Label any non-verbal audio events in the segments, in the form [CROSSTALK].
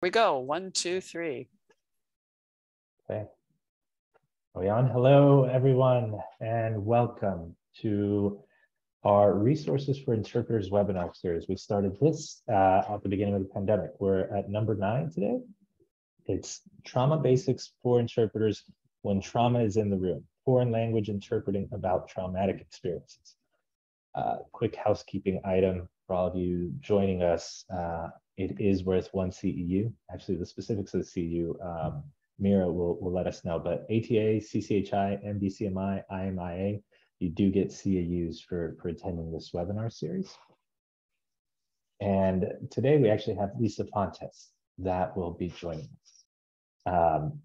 we go. One, two, three. Okay. Are we on? Hello, everyone, and welcome to our Resources for Interpreters webinar series. We started this uh, at the beginning of the pandemic. We're at number nine today. It's Trauma Basics for Interpreters when Trauma is in the Room, Foreign Language Interpreting about Traumatic Experiences. Uh, quick housekeeping item for all of you joining us. Uh, it is worth one CEU. Actually, the specifics of the CEU, um, Mira will, will let us know, but ATA, CCHI, NBCMI, IMIA, you do get CEUs for, for attending this webinar series. And today we actually have Lisa Fontes that will be joining us. Um,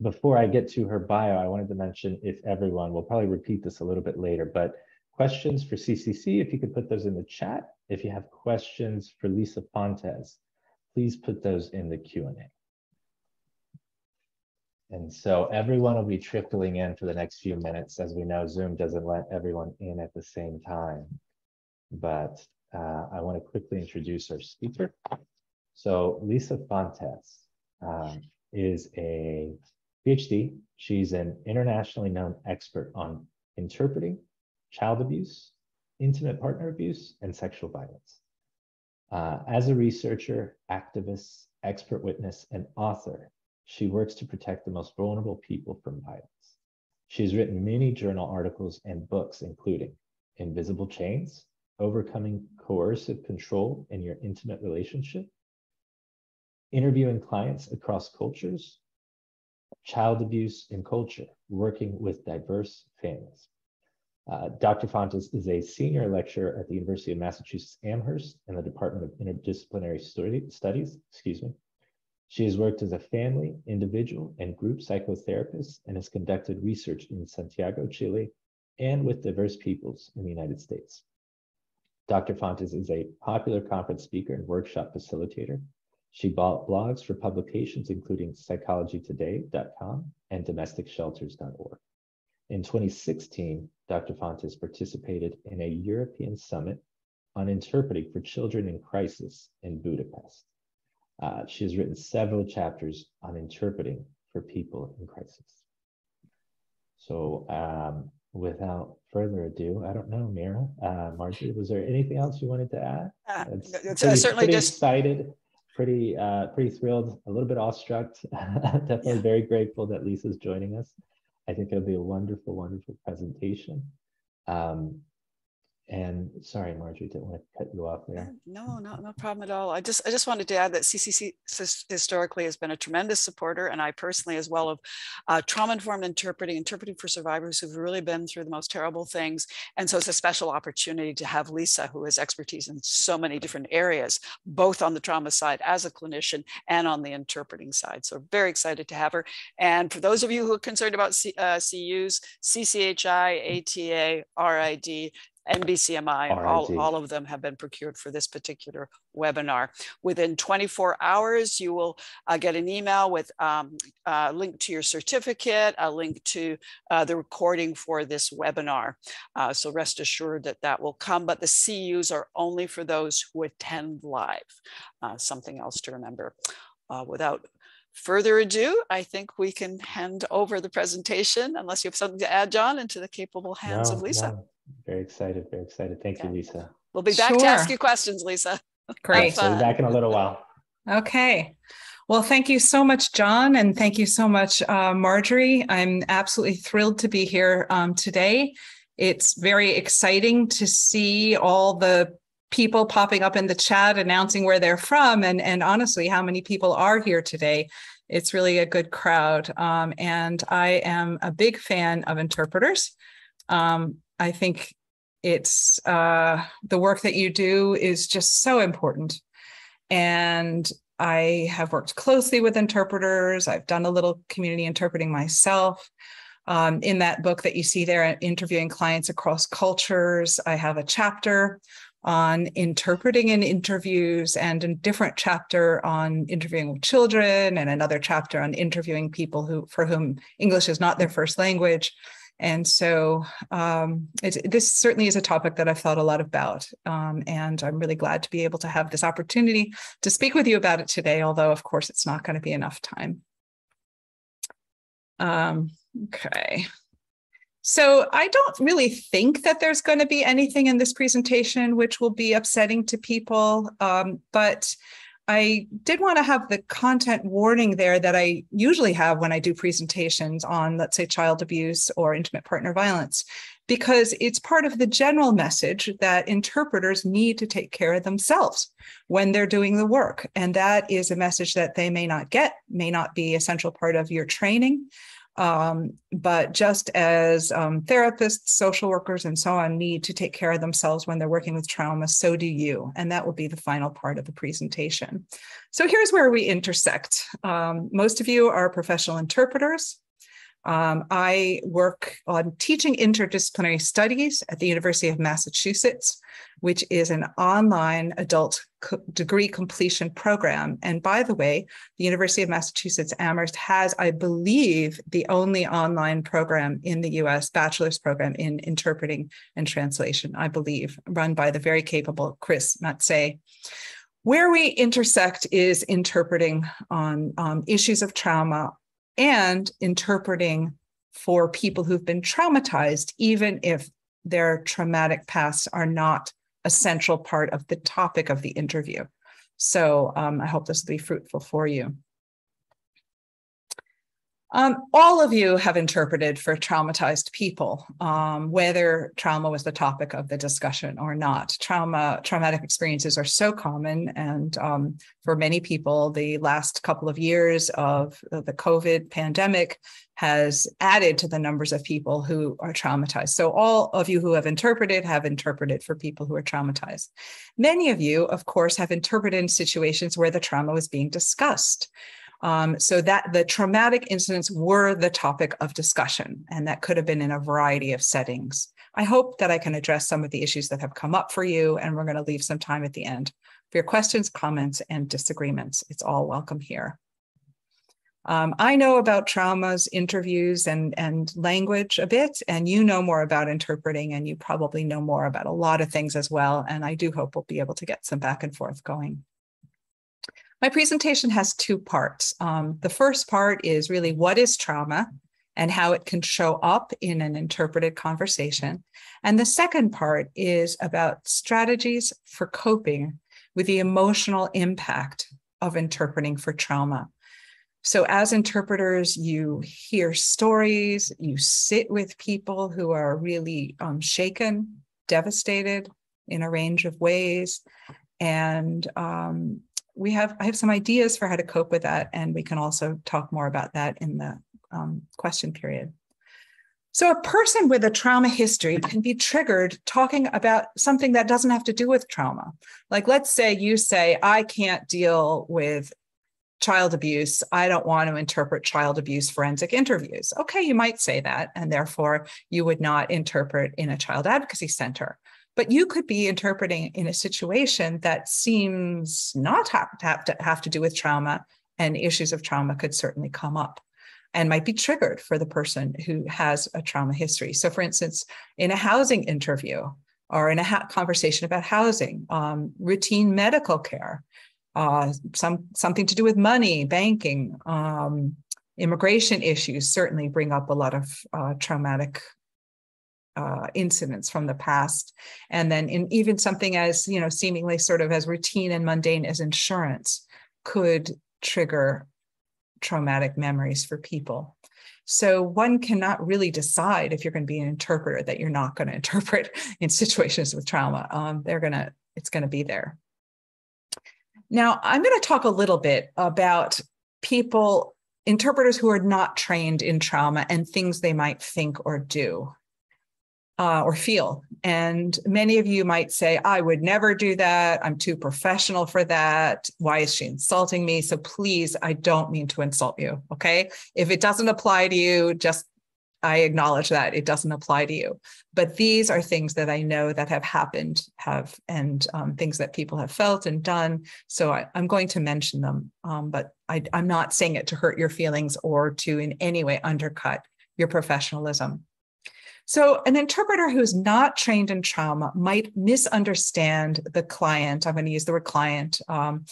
before I get to her bio, I wanted to mention if everyone, we'll probably repeat this a little bit later, but questions for CCC, if you could put those in the chat. If you have questions for Lisa Fontes, please put those in the Q&A. And so everyone will be trickling in for the next few minutes. As we know, Zoom doesn't let everyone in at the same time. But uh, I want to quickly introduce our speaker. So Lisa Fontes um, is a PhD. She's an internationally known expert on interpreting child abuse, intimate partner abuse, and sexual violence. Uh, as a researcher, activist, expert witness, and author, she works to protect the most vulnerable people from violence. She has written many journal articles and books, including Invisible Chains, Overcoming Coercive Control in Your Intimate Relationship, Interviewing Clients Across Cultures, Child Abuse in Culture, Working with Diverse Families. Uh, Dr. Fontes is a senior lecturer at the University of Massachusetts Amherst in the Department of Interdisciplinary Studies. Excuse me. She has worked as a family, individual, and group psychotherapist and has conducted research in Santiago, Chile, and with diverse peoples in the United States. Dr. Fontes is a popular conference speaker and workshop facilitator. She bought blogs for publications including psychologytoday.com and domesticshelters.org. In 2016, Dr. Fontes participated in a European summit on interpreting for children in crisis in Budapest. Uh, she has written several chapters on interpreting for people in crisis. So, um, without further ado, I don't know, Mira, uh, Marjorie, was there anything else you wanted to add? Uh, it's, it's pretty, certainly pretty just excited, pretty, uh, pretty thrilled, a little bit awestruck. [LAUGHS] Definitely yeah. very grateful that Lisa's joining us. I think it'll be a wonderful, wonderful presentation. Um, and sorry, Marjorie, didn't want to cut you off there. [LAUGHS] No, no, no problem at all. I just, I just wanted to add that CCC historically has been a tremendous supporter, and I personally, as well, of uh, trauma-informed interpreting, interpreting for survivors who've really been through the most terrible things. And so it's a special opportunity to have Lisa, who has expertise in so many different areas, both on the trauma side as a clinician and on the interpreting side. So very excited to have her. And for those of you who are concerned about C, uh, CEUs, CCHI, ATA, RID, NBCMI, all, all of them have been procured for this particular webinar. Within 24 hours, you will uh, get an email with um, a link to your certificate, a link to uh, the recording for this webinar. Uh, so rest assured that that will come, but the CEUs are only for those who attend live. Uh, something else to remember. Uh, without further ado, I think we can hand over the presentation, unless you have something to add, John, into the capable hands no, of Lisa. No. Very excited, very excited. Thank you, Lisa. We'll be back sure. to ask you questions, Lisa. [LAUGHS] Great. We'll be back in a little while. Okay. Well, thank you so much, John, and thank you so much, uh, Marjorie. I'm absolutely thrilled to be here um, today. It's very exciting to see all the people popping up in the chat announcing where they're from, and, and honestly, how many people are here today. It's really a good crowd. Um, and I am a big fan of interpreters. Um, I think it's uh, the work that you do is just so important. And I have worked closely with interpreters. I've done a little community interpreting myself. Um, in that book that you see there, interviewing clients across cultures, I have a chapter on interpreting in interviews and a different chapter on interviewing with children and another chapter on interviewing people who for whom English is not their first language And so um, it, this certainly is a topic that I've thought a lot about. Um, and I'm really glad to be able to have this opportunity to speak with you about it today, although, of course, it's not going to be enough time. Um, okay. So I don't really think that there's going to be anything in this presentation which will be upsetting to people, um, but I did want to have the content warning there that I usually have when I do presentations on, let's say, child abuse or intimate partner violence, because it's part of the general message that interpreters need to take care of themselves when they're doing the work. And that is a message that they may not get, may not be a central part of your training. Um, but just as um, therapists, social workers, and so on need to take care of themselves when they're working with trauma, so do you. And that will be the final part of the presentation. So here's where we intersect. Um, most of you are professional interpreters. Um, I work on teaching interdisciplinary studies at the University of Massachusetts, which is an online adult co- degree completion program. And by the way, the University of Massachusetts Amherst has, I believe, the only online program in the US, bachelor's program in interpreting and translation, I believe, run by the very capable Chris Matsei. Where we intersect is interpreting on um, issues of trauma and interpreting for people who've been traumatized, even if their traumatic pasts are not a central part of the topic of the interview. So um, I hope this will be fruitful for you. Um, all of you have interpreted for traumatized people, um, whether trauma was the topic of the discussion or not. Trauma, traumatic experiences are so common, and um, for many people, the last couple of years of the COVID pandemic has added to the numbers of people who are traumatized. So, all of you who have interpreted have interpreted for people who are traumatized. Many of you, of course, have interpreted in situations where the trauma was being discussed. Um, so that the traumatic incidents were the topic of discussion, and that could have been in a variety of settings. I hope that I can address some of the issues that have come up for you, and we're going to leave some time at the end for your questions, comments, and disagreements. It's all welcome here. Um, I know about traumas, interviews, and, and language a bit, and you know more about interpreting, and you probably know more about a lot of things as well. And I do hope we'll be able to get some back and forth going. My presentation has two parts. Um, the first part is really what is trauma and how it can show up in an interpreted conversation. And the second part is about strategies for coping with the emotional impact of interpreting for trauma. So, as interpreters, you hear stories, you sit with people who are really um, shaken, devastated in a range of ways. And um, we have I have some ideas for how to cope with that, and we can also talk more about that in the um, question period. So, a person with a trauma history can be triggered talking about something that doesn't have to do with trauma. Like, let's say you say, I can't deal with child abuse. I don't want to interpret child abuse forensic interviews. Okay, you might say that, and therefore you would not interpret in a child advocacy center but you could be interpreting in a situation that seems not have to have to, have to do with trauma and issues of trauma could certainly come up and might be triggered for the person who has a trauma history. So for instance in a housing interview or in a ha- conversation about housing um, routine medical care uh, some something to do with money banking um, immigration issues certainly bring up a lot of uh, traumatic uh, incidents from the past. And then in even something as you know seemingly sort of as routine and mundane as insurance could trigger traumatic memories for people. So one cannot really decide if you're going to be an interpreter that you're not going [LAUGHS] to interpret in situations with trauma. Um, they're going to it's going to be there. Now i'm going to talk a little bit about people interpreters who are not trained in trauma and things they might think or do uh, or feel. And many of you might say, I would never do that. I'm too professional for that. Why is she insulting me? So please, I don't mean to insult you. Okay. If it doesn't apply to you, just I acknowledge that it doesn't apply to you. But these are things that I know that have happened, have, and um, things that people have felt and done. So I, am going to mention them, um, but I, I'm not saying it to hurt your feelings or to in any way undercut your professionalism. So, an interpreter who's not trained in trauma might misunderstand the client. I'm going to use the word client, um,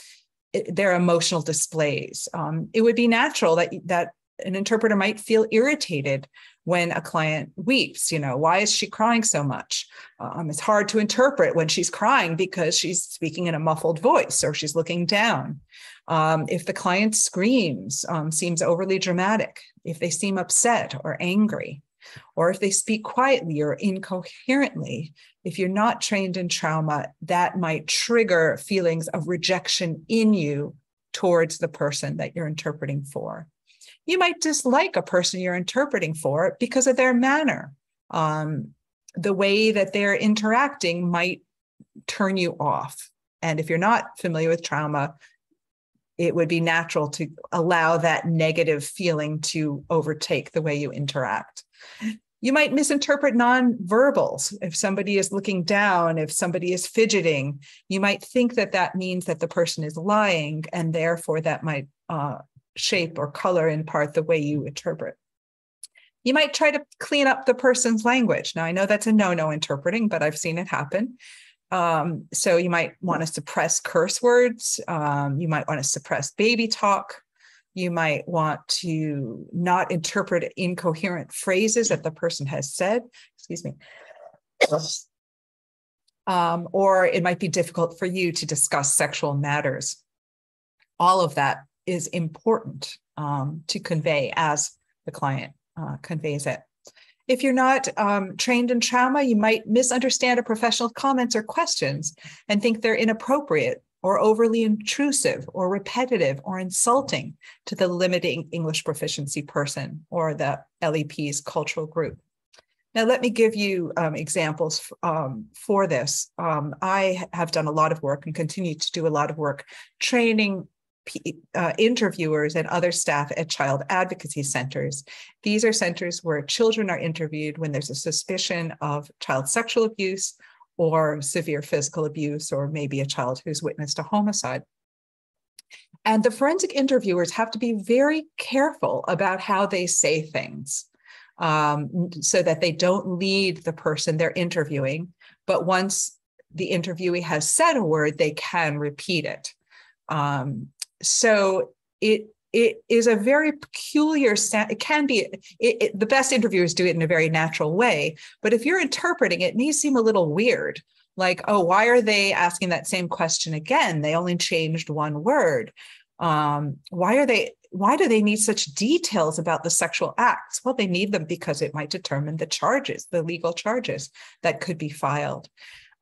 their emotional displays. Um, it would be natural that that an interpreter might feel irritated when a client weeps. You know, why is she crying so much? Um, it's hard to interpret when she's crying because she's speaking in a muffled voice or she's looking down. Um, if the client screams, um, seems overly dramatic, if they seem upset or angry, or if they speak quietly or incoherently, if you're not trained in trauma, that might trigger feelings of rejection in you towards the person that you're interpreting for. You might dislike a person you're interpreting for because of their manner. Um, the way that they're interacting might turn you off. And if you're not familiar with trauma, it would be natural to allow that negative feeling to overtake the way you interact. You might misinterpret nonverbals. If somebody is looking down, if somebody is fidgeting, you might think that that means that the person is lying, and therefore that might uh, shape or color in part the way you interpret. You might try to clean up the person's language. Now, I know that's a no no interpreting, but I've seen it happen. Um, so you might want to suppress curse words. Um, you might want to suppress baby talk. You might want to not interpret incoherent phrases that the person has said. Excuse me. Um, or it might be difficult for you to discuss sexual matters. All of that is important um, to convey as the client uh, conveys it. If you're not um, trained in trauma, you might misunderstand a professional comments or questions and think they're inappropriate or overly intrusive or repetitive or insulting to the limiting English proficiency person or the LEP's cultural group. Now, let me give you um, examples um, for this. Um, I have done a lot of work and continue to do a lot of work training uh, interviewers and other staff at child advocacy centers. These are centers where children are interviewed when there's a suspicion of child sexual abuse or severe physical abuse, or maybe a child who's witnessed a homicide. And the forensic interviewers have to be very careful about how they say things um, so that they don't lead the person they're interviewing. But once the interviewee has said a word, they can repeat it. Um, so it it is a very peculiar it can be it, it, the best interviewers do it in a very natural way but if you're interpreting it, it may seem a little weird. Like oh why are they asking that same question again? They only changed one word. Um, why are they why do they need such details about the sexual acts? Well they need them because it might determine the charges the legal charges that could be filed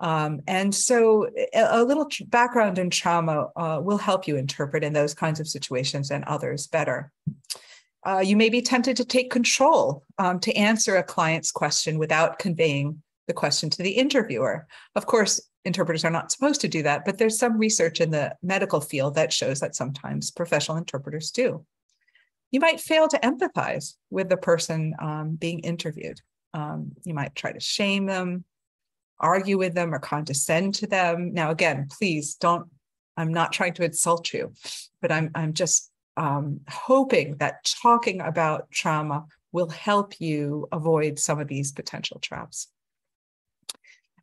um, and so a, a, little background in trauma uh, will help you interpret in those kinds of situations and others better. Uh, you may be tempted to take control um, to answer a client's question without conveying the question to the interviewer. Of course, interpreters are not supposed to do that, but there's some research in the medical field that shows that sometimes professional interpreters do. You might fail to empathize with the person um, being interviewed. Um, you might try to shame them, argue with them or condescend to them. Now, again, please don't, I'm not trying to insult you, but I'm, I'm just um, hoping that talking about trauma will help you avoid some of these potential traps.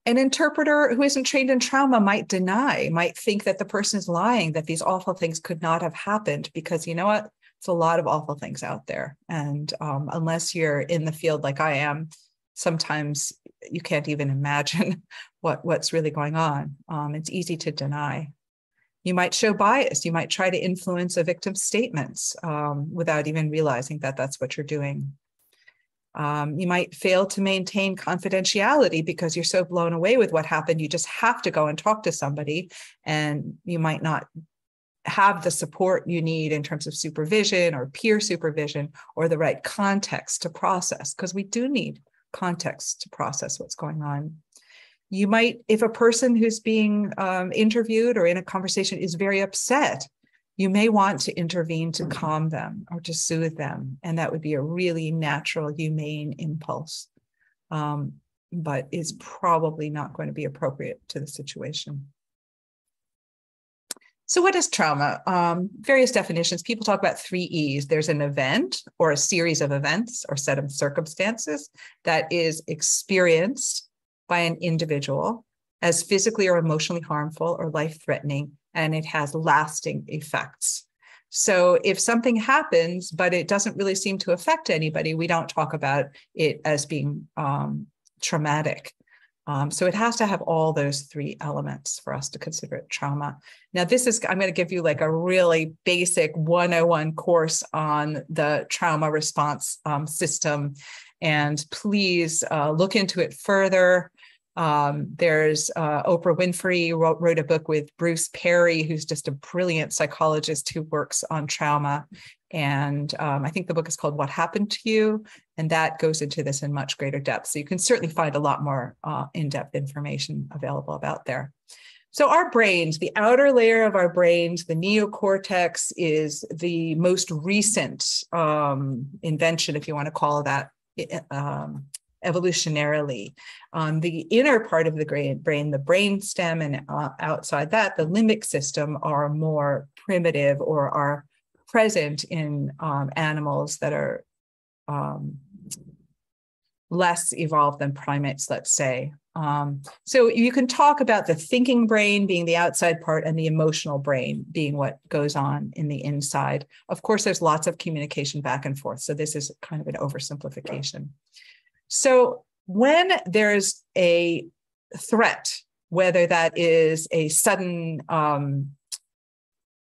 An interpreter who isn't trained in trauma might deny, might think that the person is lying, that these awful things could not have happened because you know what? It's a lot of awful things out there. And um, unless you're in the field like I am, sometimes you can't even imagine [LAUGHS] what what's really going on. Um, it's easy to deny. You might show bias. You might try to influence a victim's statements um, without even realizing that that's what you're doing. Um, you might fail to maintain confidentiality because you're so blown away with what happened. You just have to go and talk to somebody, and you might not have the support you need in terms of supervision or peer supervision or the right context to process because we do need context to process what's going on. You might, if a person who's being um, interviewed or in a conversation is very upset, you may want to intervene to calm them or to soothe them. And that would be a really natural, humane impulse, um, but is probably not going to be appropriate to the situation. So, what is trauma? Um, various definitions. People talk about three E's there's an event or a series of events or set of circumstances that is experienced by an individual as physically or emotionally harmful or life threatening, and it has lasting effects. So if something happens, but it doesn't really seem to affect anybody, we don't talk about it as being um, traumatic. Um, so it has to have all those three elements for us to consider it trauma. Now, this is, I'm going to give you like a really basic 101 course on the trauma response um, system. And please uh, look into it further. Um, there's uh, Oprah Winfrey wrote, wrote a book with Bruce Perry, who's just a brilliant psychologist who works on trauma. And um, I think the book is called What Happened to You? And that goes into this in much greater depth. So you can certainly find a lot more uh, in depth information available about there. So, our brains, the outer layer of our brains, the neocortex, is the most recent um, invention, if you want to call that, um, evolutionarily. On the inner part of the brain, the brain stem, and uh, outside that, the limbic system are more primitive or are present in um, animals that are um, less evolved than primates, let's say. Um, so you can talk about the thinking brain being the outside part and the emotional brain being what goes on in the inside. Of course, there's lots of communication back and forth. So this is kind of an oversimplification. So when there's a threat, whether that is a sudden um,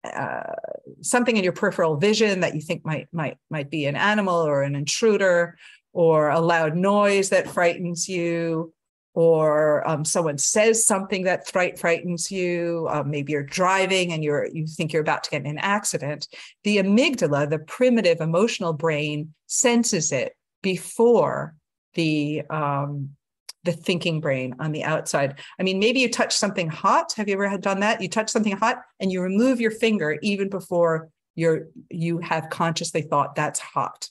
uh, something in your peripheral vision that you think might might might be an animal or an intruder, or a loud noise that frightens you, or um, someone says something that fright frightens you. Um, maybe you're driving and you're you think you're about to get in an accident. The amygdala, the primitive emotional brain, senses it before the um, the thinking brain on the outside. I mean, maybe you touch something hot. Have you ever done that? You touch something hot and you remove your finger even before you're you have consciously thought that's hot.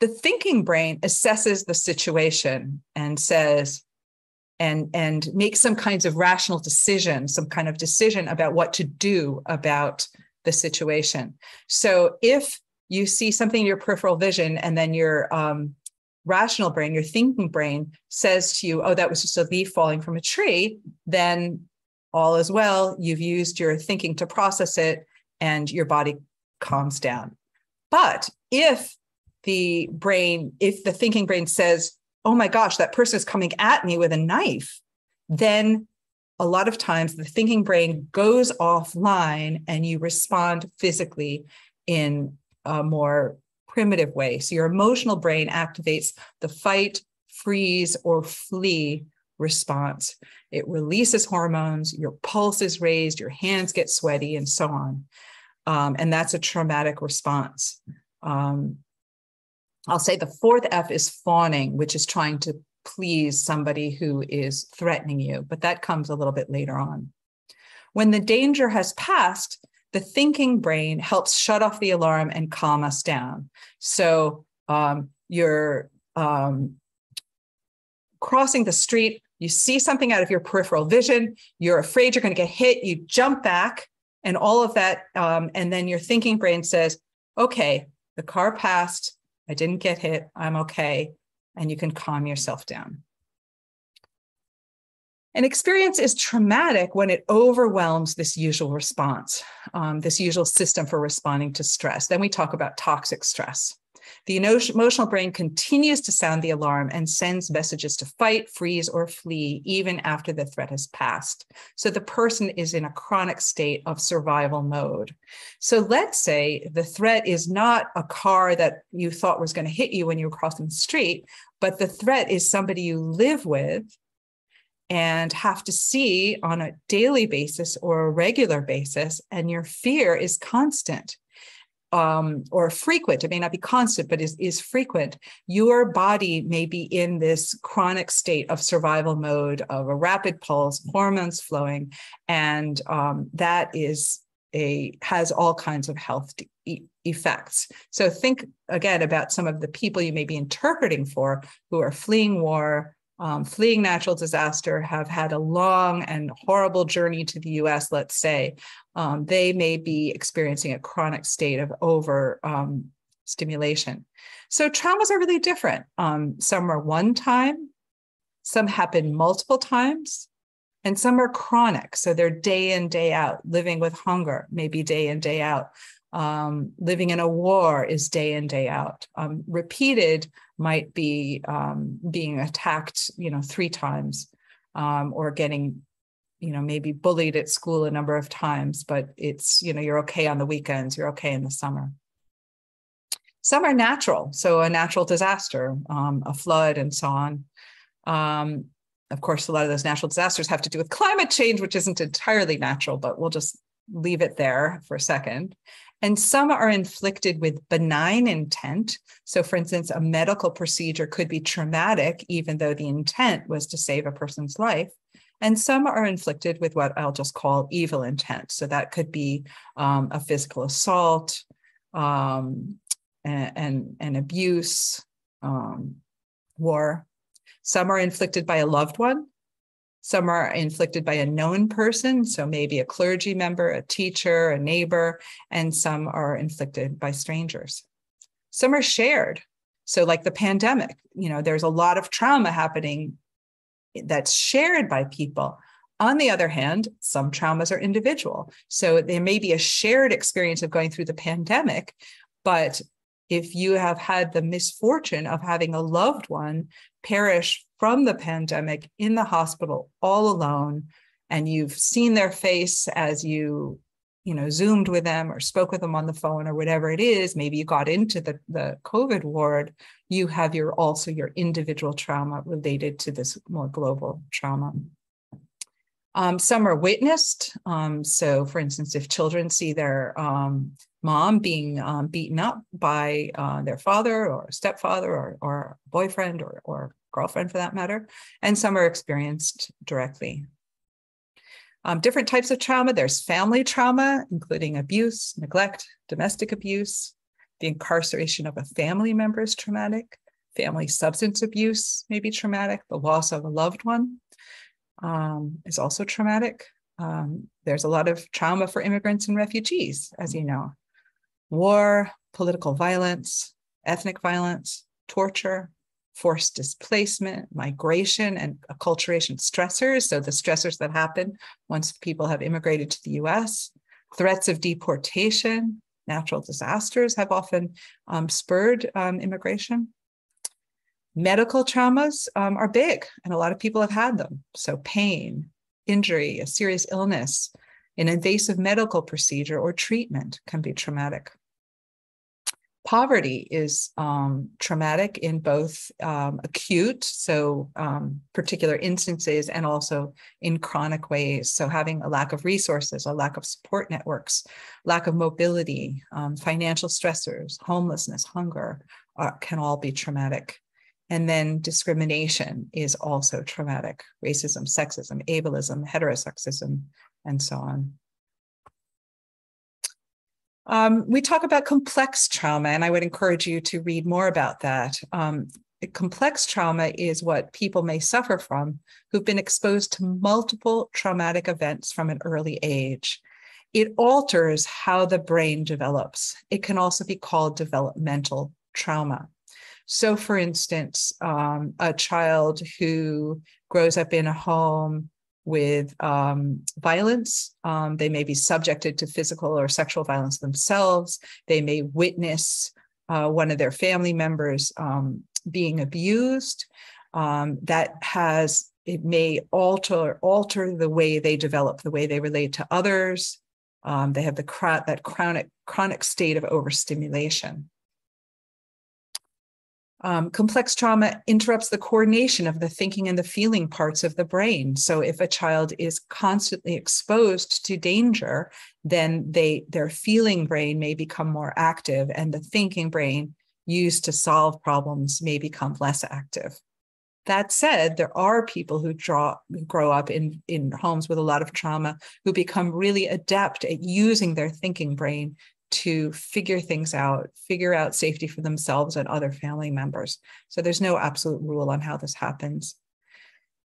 The thinking brain assesses the situation and says, and and makes some kinds of rational decision, some kind of decision about what to do about the situation. So if you see something in your peripheral vision and then you're um, rational brain, your thinking brain says to you, oh, that was just a leaf falling from a tree, then all is well. You've used your thinking to process it and your body calms down. But if the brain, if the thinking brain says, oh my gosh, that person is coming at me with a knife, then a lot of times the thinking brain goes offline and you respond physically in a more primitive way. So your emotional brain activates the fight, freeze, or flee response. It releases hormones, your pulse is raised, your hands get sweaty, and so on. Um, and that's a traumatic response. Um, I'll say the fourth F is fawning, which is trying to please somebody who is threatening you, but that comes a little bit later on. When the danger has passed, the thinking brain helps shut off the alarm and calm us down. So um, you're um, crossing the street, you see something out of your peripheral vision, you're afraid you're going to get hit, you jump back, and all of that. Um, and then your thinking brain says, okay, the car passed, I didn't get hit, I'm okay. And you can calm yourself down. An experience is traumatic when it overwhelms this usual response, um, this usual system for responding to stress. Then we talk about toxic stress. The emotional brain continues to sound the alarm and sends messages to fight, freeze, or flee even after the threat has passed. So the person is in a chronic state of survival mode. So let's say the threat is not a car that you thought was going to hit you when you were crossing the street, but the threat is somebody you live with and have to see on a daily basis or a regular basis, and your fear is constant um, or frequent, it may not be constant, but is, is frequent, your body may be in this chronic state of survival mode of a rapid pulse, hormones flowing, and um, that is a has all kinds of health e- effects. So think again about some of the people you may be interpreting for who are fleeing war, um, fleeing natural disaster have had a long and horrible journey to the US, let's say, um, they may be experiencing a chronic state of over um, stimulation. So traumas are really different. Um, some are one time, some happen multiple times, and some are chronic. So they're day in, day out, living with hunger, maybe day in, day out. Um, living in a war is day in, day out. Um, repeated might be um, being attacked, you know, three times um, or getting, you know, maybe bullied at school a number of times, but it's, you know, you're okay on the weekends, you're okay in the summer. Some are natural, so a natural disaster, um, a flood, and so on. Um, of course, a lot of those natural disasters have to do with climate change, which isn't entirely natural, but we'll just leave it there for a second. And some are inflicted with benign intent. So, for instance, a medical procedure could be traumatic, even though the intent was to save a person's life. And some are inflicted with what I'll just call evil intent. So, that could be um, a physical assault um, and, and, and, abuse, um, war. Some are inflicted by a loved one. Some are inflicted by a known person, so maybe a clergy member, a teacher, a neighbor, and some are inflicted by strangers. Some are shared. So, like the pandemic, you know, there's a lot of trauma happening that's shared by people. On the other hand, some traumas are individual. So, there may be a shared experience of going through the pandemic, but if you have had the misfortune of having a loved one perish from the pandemic in the hospital all alone and you've seen their face as you you know zoomed with them or spoke with them on the phone or whatever it is maybe you got into the, the covid ward you have your also your individual trauma related to this more global trauma. Um, some are witnessed. Um, so for instance if children see their um, mom being um, beaten up by uh, their father or stepfather or, or boyfriend or, or girlfriend for that matter, and some are experienced directly. Um, different types of trauma there's family trauma, including abuse, neglect, domestic abuse. The incarceration of a family member is traumatic. Family substance abuse may be traumatic. The loss of a loved one um, is also traumatic. Um, there's a lot of trauma for immigrants and refugees, as you know. War, political violence, ethnic violence, torture, forced displacement, migration, and acculturation stressors. So, the stressors that happen once people have immigrated to the US, threats of deportation, natural disasters have often um, spurred um, immigration. Medical traumas um, are big, and a lot of people have had them. So, pain, injury, a serious illness, an invasive medical procedure or treatment can be traumatic poverty is um, traumatic in both um, acute, so um, particular instances, and also in chronic ways. So, having a lack of resources, a lack of support networks, lack of mobility, um, financial stressors, homelessness, hunger uh, can all be traumatic. And then discrimination is also traumatic racism, sexism, ableism, heterosexism, and so on. Um, we talk about complex trauma, and I would encourage you to read more about that. Um, complex trauma is what people may suffer from who've been exposed to multiple traumatic events from an early age. It alters how the brain develops. It can also be called developmental trauma. So, for instance, um, a child who grows up in a home with um, violence. Um, they may be subjected to physical or sexual violence themselves. They may witness uh, one of their family members um, being abused. Um, that has it may alter alter the way they develop, the way they relate to others. Um, they have the that chronic chronic state of overstimulation. Um, complex trauma interrupts the coordination of the thinking and the feeling parts of the brain. So if a child is constantly exposed to danger, then they their feeling brain may become more active and the thinking brain used to solve problems may become less active. That said, there are people who draw grow up in, in homes with a lot of trauma who become really adept at using their thinking brain to figure things out, figure out safety for themselves and other family members. So there's no absolute rule on how this happens.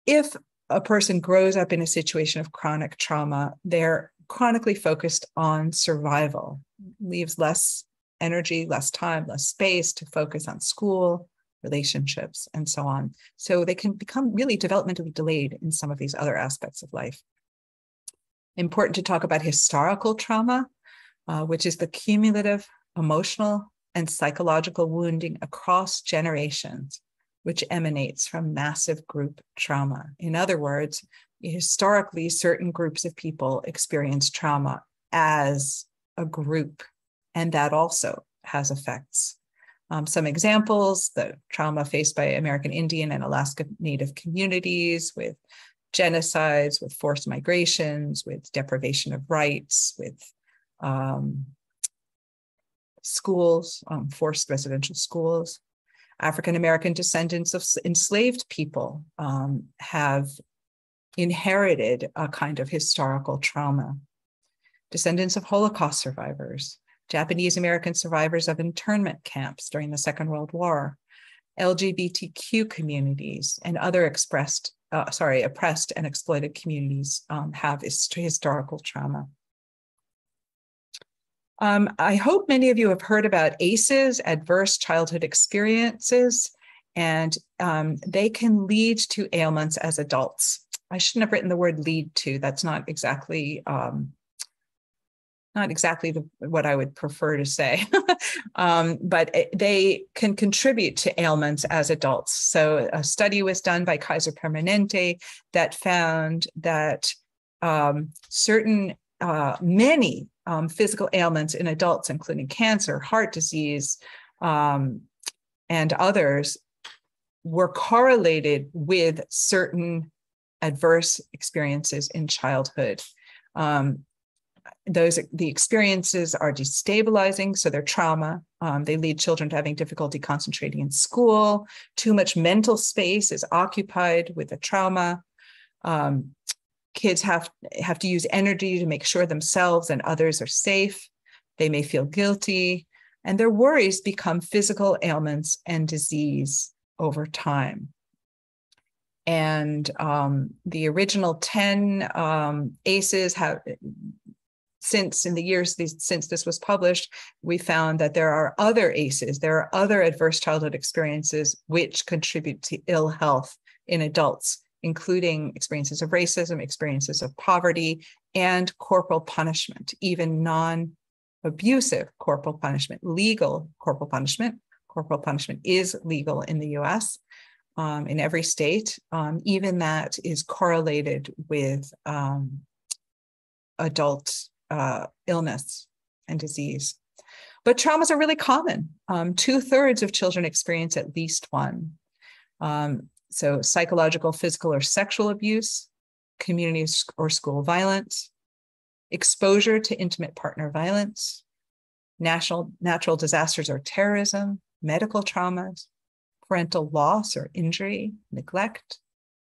if a person grows up in a situation of chronic trauma, they're chronically focused on survival, leaves less energy, less time, less space to focus on school, relationships, and so on. So they can become really developmentally delayed in some of these other aspects of life. Important to talk about historical trauma, uh, which is the cumulative emotional and psychological wounding across generations, which emanates from massive group trauma. In other words, historically, certain groups of people experience trauma as a group, and that also has effects. Um, some examples the trauma faced by American Indian and Alaska Native communities with genocides, with forced migrations, with deprivation of rights, with um, schools, um, forced residential schools. African American descendants of enslaved people um, have inherited a kind of historical trauma. Descendants of Holocaust survivors, Japanese American survivors of internment camps during the Second World War, LGBTQ communities, and other expressed, uh, sorry, oppressed and exploited communities um, have historical trauma. Um, I hope many of you have heard about ACEs, adverse childhood experiences, and um, they can lead to ailments as adults. I shouldn't have written the word lead to. That's not exactly um, not exactly the, what I would prefer to say, [LAUGHS] um, but they can contribute to ailments as adults. So a study was done by Kaiser Permanente that found that um, certain, uh, many um, physical ailments in adults, including cancer, heart disease, um, and others, were correlated with certain adverse experiences in childhood. Um, those the experiences are destabilizing so they're trauma. Um, they lead children to having difficulty concentrating in school. Too much mental space is occupied with the trauma. Um, kids have have to use energy to make sure themselves and others are safe. They may feel guilty and their worries become physical ailments and disease over time. And um, the original 10 um, aces have since in the years since this was published, we found that there are other ACEs, there are other adverse childhood experiences which contribute to ill health in adults, including experiences of racism, experiences of poverty, and corporal punishment, even non abusive corporal punishment, legal corporal punishment. Corporal punishment is legal in the US. Um, in every state, um, even that is correlated with um, adult uh, illness and disease. But traumas are really common. Um, Two thirds of children experience at least one. So, psychological, physical, or sexual abuse, community or school violence, exposure to intimate partner violence, national natural disasters or terrorism, medical traumas, parental loss or injury, neglect,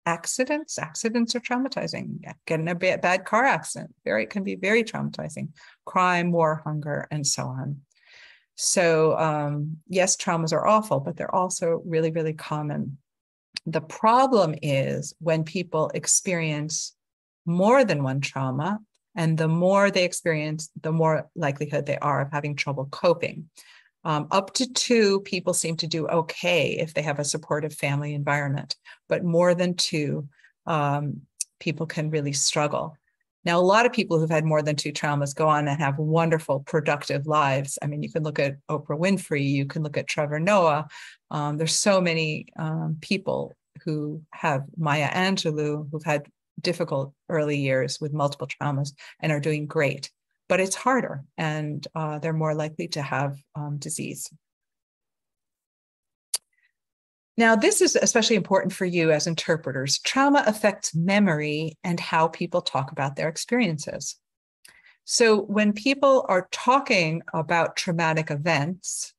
accidents. Accidents are traumatizing. Getting a bad car accident. Very can be very traumatizing. Crime war hunger and so on. So um, yes traumas are awful but they're also really really common the problem is when people experience more than one trauma and the more they experience the more likelihood they are of having trouble coping um, up to two people seem to do okay if they have a supportive family environment, but more than two, um, people can really struggle. Now, a lot of people who've had more than two traumas go on and have wonderful, productive lives. I mean, you can look at Oprah Winfrey, you can look at Trevor Noah. Um, there's so many um, people who have Maya Angelou who've had difficult early years with multiple traumas and are doing great but it's harder and uh, they're more likely to have um, disease. Now, this is especially important for you as interpreters. Trauma affects memory and how people talk about their experiences. So, when people are talking about traumatic events,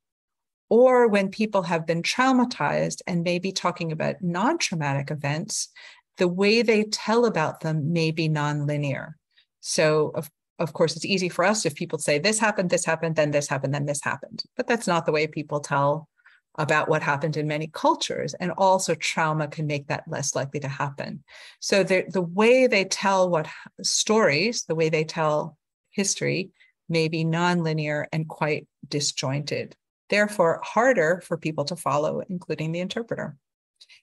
or when people have been traumatized and may be talking about non traumatic events, the way they tell about them may be non-linear. So, of of course, it's easy for us if people say this happened, this happened, then this happened, then this happened. But that's not the way people tell about what happened in many cultures. And also, trauma can make that less likely to happen. So, the, the way they tell what stories, the way they tell history, may be nonlinear and quite disjointed, therefore, harder for people to follow, including the interpreter.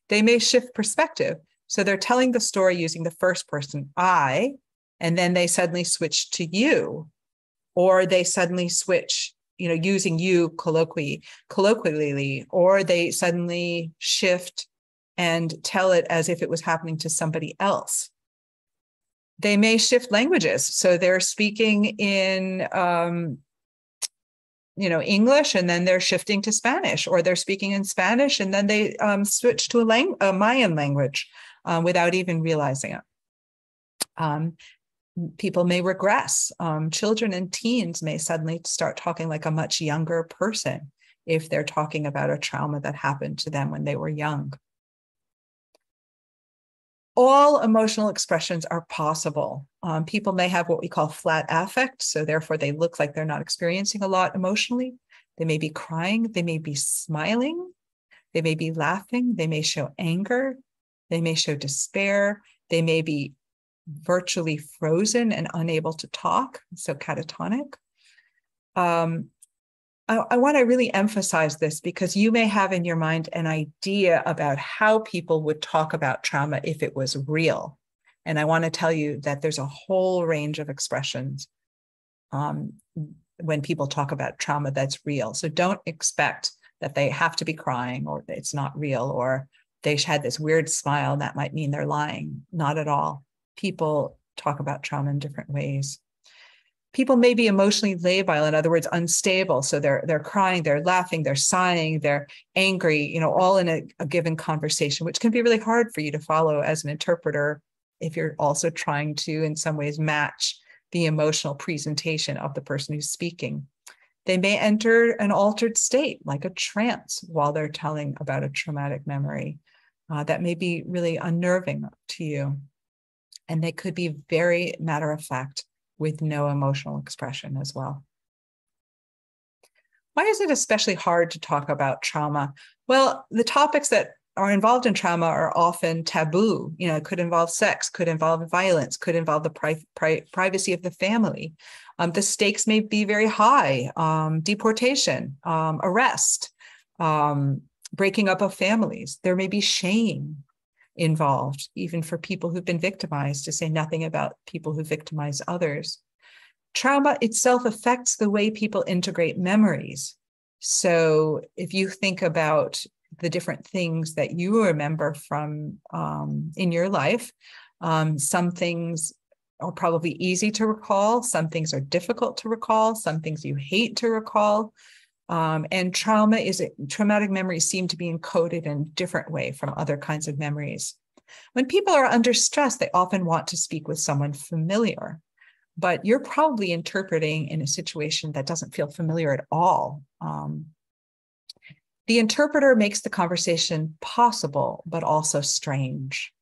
They may shift perspective. So, they're telling the story using the first person, I, and then they suddenly switch to you, or they suddenly switch you know using you colloquially colloquially or they suddenly shift and tell it as if it was happening to somebody else. They may shift languages. So they're speaking in um, you know english and then they're shifting to spanish or they're speaking in spanish and then they um, switch to a, lang- a mayan language uh, without even realizing it. Um, people may regress. Um, children and teens may suddenly start talking like a much younger person if they're talking about a trauma that happened to them when they were young. All emotional expressions are possible. Um, people may have what we call flat affect, so therefore they look like they're not experiencing a lot emotionally. They may be crying, they may be smiling, they may be laughing, they may show anger, they may show despair, they may be virtually frozen and unable to talk, so catatonic. Um, I, I want to really emphasize this because you may have in your mind an idea about how people would talk about trauma if it was real. And I want to tell you that there's a whole range of expressions um, when people talk about trauma that's real. So don't expect that they have to be crying or it's not real or they had this weird smile that might mean they're lying. Not at all people talk about trauma in different ways. People may be emotionally labile, in other words, unstable. So they're they're crying, they're laughing, they're sighing, they're angry, you know, all in a, a given conversation, which can be really hard for you to follow as an interpreter if you're also trying to, in some ways, match the emotional presentation of the person who's speaking. They may enter an altered state, like a trance, while they're telling about a traumatic memory. Uh, that may be really unnerving to you and they could be very matter of fact with no emotional expression as well. Why is it especially hard to talk about trauma? Well, the topics that are involved in trauma are often taboo. You know, it could involve sex, could involve violence, could involve the pri- pri- privacy of the family. Um, the stakes may be very high um, deportation, um, arrest, um, breaking up of families. There may be shame, involved, even for people who've been victimized, to say nothing about people who victimize others. Trauma itself affects the way people integrate memories. So if you think about the different things that you remember from um, in your life, um, some things are probably easy to recall, some things are difficult to recall, some things you hate to recall. Um, and trauma is traumatic memories seem to be encoded in a different way from other kinds of memories. When people are under stress, they often want to speak with someone familiar, but you're probably interpreting in a situation that doesn't feel familiar at all. Um, the interpreter makes the conversation possible, but also strange.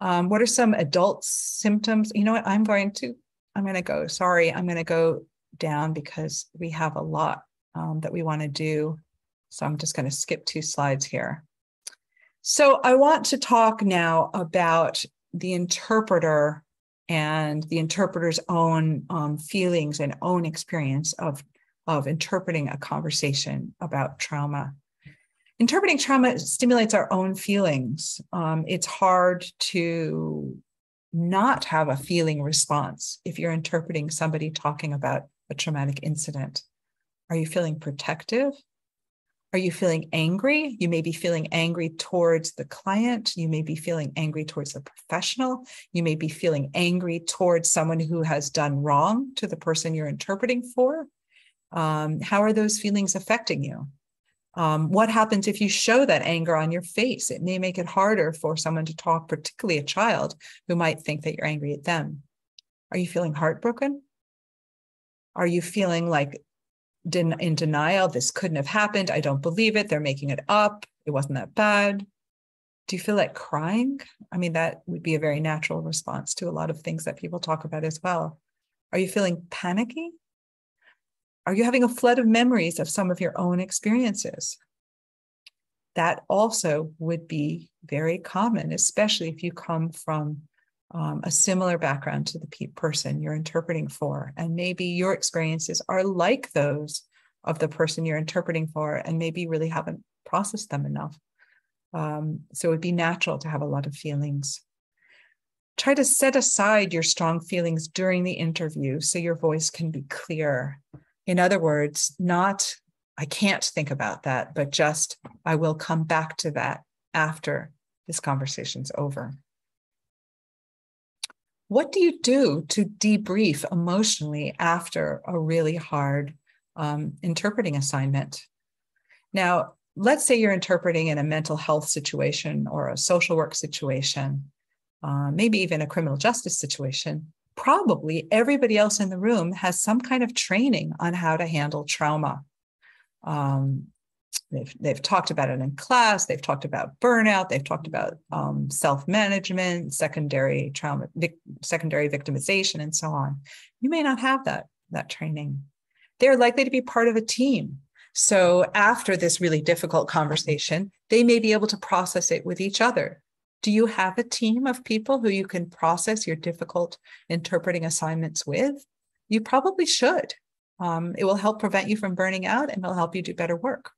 Um, what are some adult symptoms? You know what? I'm going to, I'm going to go, sorry, I'm going to go down because we have a lot um, that we want to do. So I'm just going to skip two slides here. So I want to talk now about the interpreter and the interpreter's own um, feelings and own experience of, of interpreting a conversation about trauma. Interpreting trauma stimulates our own feelings. Um, it's hard to not have a feeling response if you're interpreting somebody talking about a traumatic incident? Are you feeling protective? Are you feeling angry? You may be feeling angry towards the client. You may be feeling angry towards the professional. You may be feeling angry towards someone who has done wrong to the person you're interpreting for. Um, how are those feelings affecting you? Um, what happens if you show that anger on your face? It may make it harder for someone to talk, particularly a child who might think that you're angry at them. Are you feeling heartbroken? Are you feeling like in denial? This couldn't have happened. I don't believe it. They're making it up. It wasn't that bad. Do you feel like crying? I mean, that would be a very natural response to a lot of things that people talk about as well. Are you feeling panicky? Are you having a flood of memories of some of your own experiences? That also would be very common, especially if you come from um, a similar background to the pe- person you're interpreting for. And maybe your experiences are like those of the person you're interpreting for, and maybe you really haven't processed them enough. Um, so it'd be natural to have a lot of feelings. Try to set aside your strong feelings during the interview so your voice can be clear. In other words, not, I can't think about that, but just, I will come back to that after this conversation's over. What do you do to debrief emotionally after a really hard um, interpreting assignment? Now, let's say you're interpreting in a mental health situation or a social work situation, uh, maybe even a criminal justice situation, probably everybody else in the room has some kind of training on how to handle trauma. Um, they've, they've talked about it in class, they've talked about burnout, they've talked about um, self-management, secondary trauma, vic- secondary victimization, and so on. You may not have that, that training. They're likely to be part of a team so after this really difficult conversation, they may be able to process it with each other. Do you have a team of people who you can process your difficult interpreting assignments with? You probably should. Um, it will help prevent you from burning out and it'll help you do better work.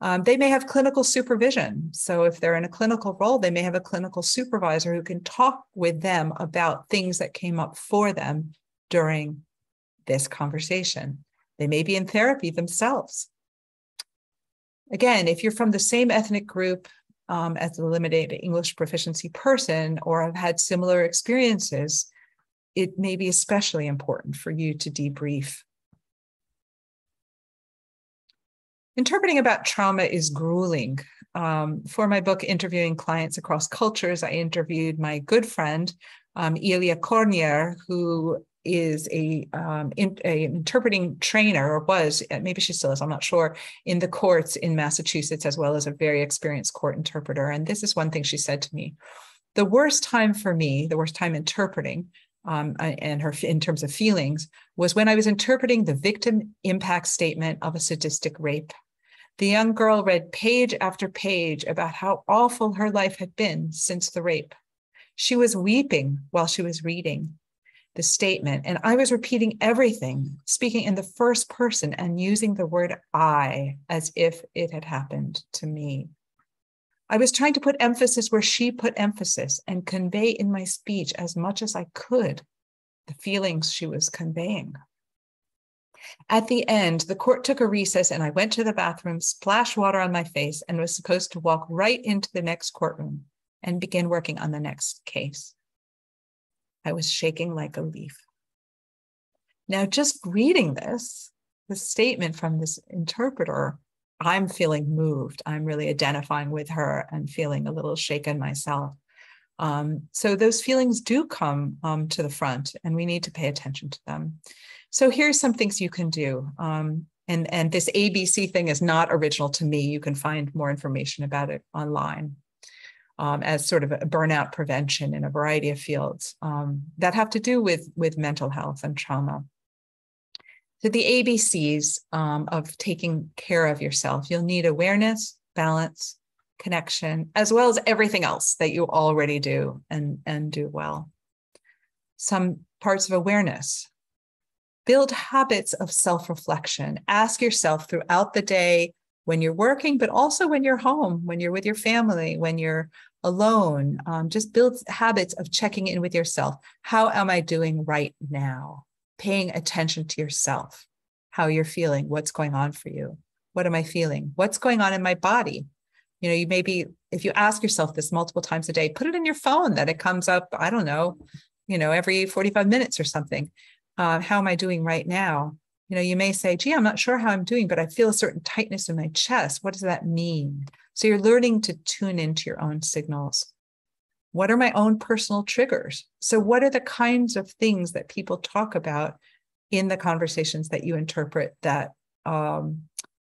Um, they may have clinical supervision. So, if they're in a clinical role, they may have a clinical supervisor who can talk with them about things that came up for them during this conversation. They may be in therapy themselves. Again, if you're from the same ethnic group um, as the limited English proficiency person or have had similar experiences, it may be especially important for you to debrief. Interpreting about trauma is grueling. Um, for my book, Interviewing Clients Across Cultures, I interviewed my good friend, um, Ilya Kornier, who is a, um, in, a interpreting trainer or was uh, maybe she still is i'm not sure in the courts in massachusetts as well as a very experienced court interpreter. And this is one thing she said to me. The worst time for me the worst time interpreting um, and her in terms of feelings was when i was interpreting the victim impact statement of a sadistic rape the young girl read page after page about how awful her life had been since the rape she was weeping while she was reading the statement. And I was repeating everything, speaking in the first person and using the word I as if it had happened to me. I was trying to put emphasis where she put emphasis and convey in my speech as much as I could the feelings she was conveying. At the end, the court took a recess and I went to the bathroom, splashed water on my face, and was supposed to walk right into the next courtroom and begin working on the next case. I was shaking like a leaf. Now, just reading this, the statement from this interpreter, I'm feeling moved. I'm really identifying with her and feeling a little shaken myself. Um, so those feelings do come um, to the front, and we need to pay attention to them. So here's some things you can do. Um, and, and this ABC thing is not original to me. You can find more information about it online um, as sort of a burnout prevention in a variety of fields um, that have to do with, with mental health and trauma. So, the ABCs um, of taking care of yourself, you'll need awareness, balance, connection, as well as everything else that you already do and, and do well. Some parts of awareness. Build habits of self reflection. Ask yourself throughout the day when you're working, but also when you're home, when you're with your family, when you're alone. Um, just build habits of checking in with yourself. How am I doing right now? Paying attention to yourself, how you're feeling, what's going on for you. What am I feeling? What's going on in my body? You know, you maybe, if you ask yourself this multiple times a day, put it in your phone that it comes up, I don't know, you know, every 45 minutes or something. Uh, how am I doing right now? You know, you may say, gee, I'm not sure how I'm doing, but I feel a certain tightness in my chest. What does that mean? So you're learning to tune into your own signals. What are my own personal triggers? So, what are the kinds of things that people talk about in the conversations that you interpret that um,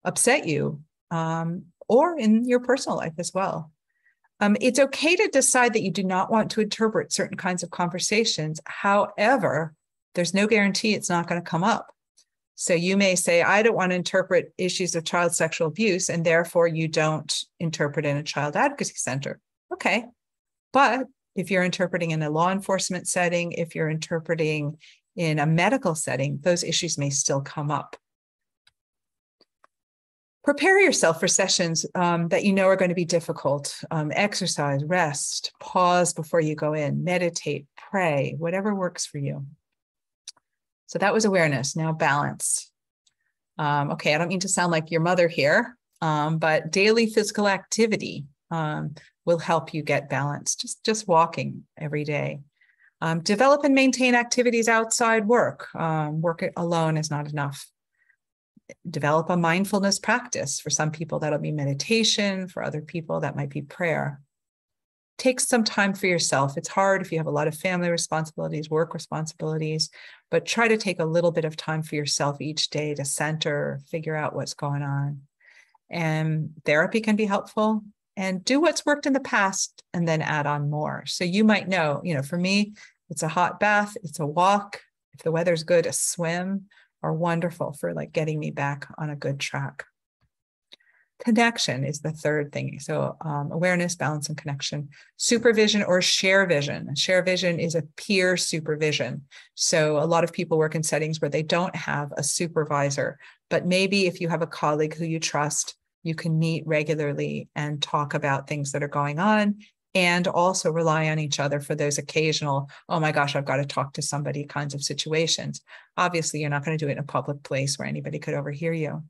upset you um, or in your personal life as well? Um, it's okay to decide that you do not want to interpret certain kinds of conversations. However, there's no guarantee it's not going to come up. So you may say, I don't want to interpret issues of child sexual abuse, and therefore you don't interpret in a child advocacy center. Okay. But if you're interpreting in a law enforcement setting, if you're interpreting in a medical setting, those issues may still come up. Prepare yourself for sessions um, that you know are going to be difficult. Um, exercise, rest, pause before you go in, meditate, pray, whatever works for you. So that was awareness. Now balance. Um, okay, I don't mean to sound like your mother here, um, but daily physical activity um, will help you get balance. Just just walking every day. Um, develop and maintain activities outside work. Um, work alone is not enough. Develop a mindfulness practice. For some people, that'll be meditation. For other people, that might be prayer. Take some time for yourself. It's hard if you have a lot of family responsibilities, work responsibilities, but try to take a little bit of time for yourself each day to center, figure out what's going on. And therapy can be helpful and do what's worked in the past and then add on more. So you might know, you know, for me, it's a hot bath, it's a walk. If the weather's good, a swim are wonderful for like getting me back on a good track. Connection is the third thing. So um, awareness, balance, and connection. Supervision or share vision. Share vision is a peer supervision. So a lot of people work in settings where they don't have a supervisor, but maybe if you have a colleague who you trust, you can meet regularly and talk about things that are going on and also rely on each other for those occasional, oh my gosh, I've got to talk to somebody kinds of situations. Obviously, you're not going to do it in a public place where anybody could overhear you.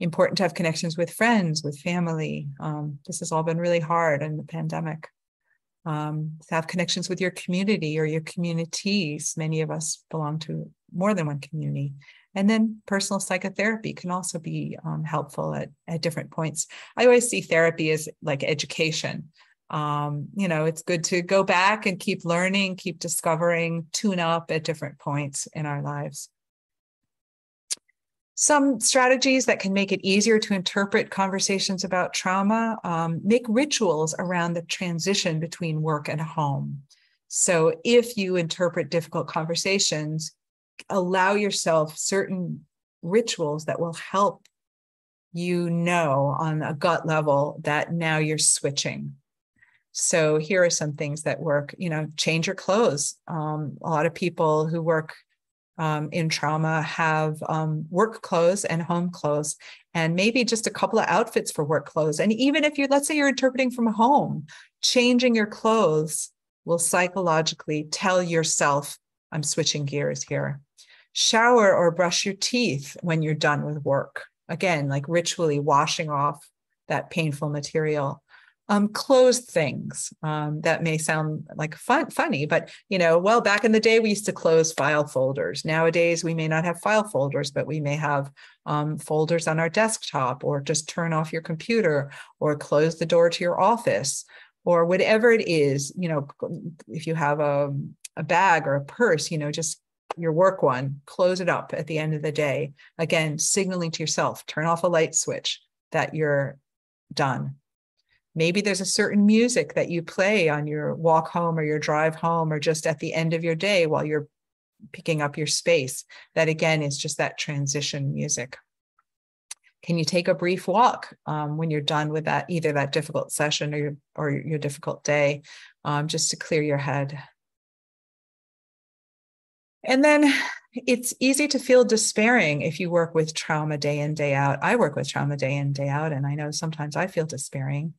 Important to have connections with friends, with family. Um, this has all been really hard in the pandemic. Um, to have connections with your community or your communities. Many of us belong to more than one community. And then personal psychotherapy can also be um, helpful at, at different points. I always see therapy as like education um, you know, it's good to go back and keep learning, keep discovering, tune up at different points in our lives. Some strategies that can make it easier to interpret conversations about trauma um, make rituals around the transition between work and home. So, if you interpret difficult conversations, allow yourself certain rituals that will help you know on a gut level that now you're switching so here are some things that work. You know, change your clothes. Um, a lot of people who work um, in trauma have um, work clothes and home clothes, and maybe just a couple of outfits for work clothes. And even if you're, let's say you're interpreting from home, changing your clothes will psychologically tell yourself, I'm switching gears here. Shower or brush your teeth when you're done with work. Again, like ritually washing off that painful material um, closed things um, that may sound like fun, funny, but you know, well, back in the day, we used to close file folders. Nowadays, we may not have file folders, but we may have um, folders on our desktop, or just turn off your computer, or close the door to your office, or whatever it is. You know, if you have a, a bag or a purse, you know, just your work one, close it up at the end of the day. Again, signaling to yourself, turn off a light switch that you're done Maybe there's a certain music that you play on your walk home or your drive home or just at the end of your day while you're picking up your space. That again is just that transition music. Can you take a brief walk um, when you're done with that, either that difficult session or your, or your difficult day, um, just to clear your head? And then it's easy to feel despairing if you work with trauma day in, day out. I work with trauma day in, day out, and I know sometimes I feel despairing.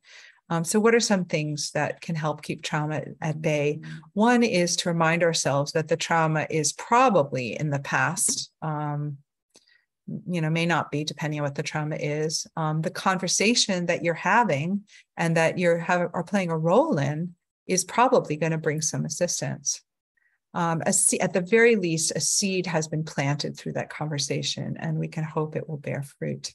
Um, so, what are some things that can help keep trauma at bay? One is to remind ourselves that the trauma is probably in the past. Um, you know, may not be depending on what the trauma is. Um, the conversation that you're having and that you're have, are playing a role in is probably going to bring some assistance um, a, at the very least, a seed has been planted through that conversation, and we can hope it will bear fruit.